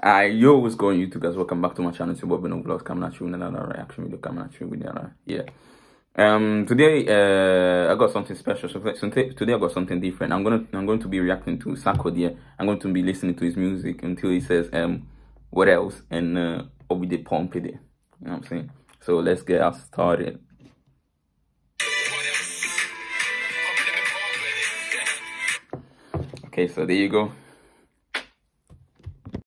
Hi, yo, what's going YouTube guys? Welcome back to my channel. It's your boy No Vlogs coming at you with another reaction video coming at you with another yeah. Um today uh I got something special. So today I got something different. I'm gonna I'm going to be reacting to Sarkodie. I'm going to be listening to his music until he says um what else and uh Obide there You know what I'm saying? So let's get us started. Okay, so there you go.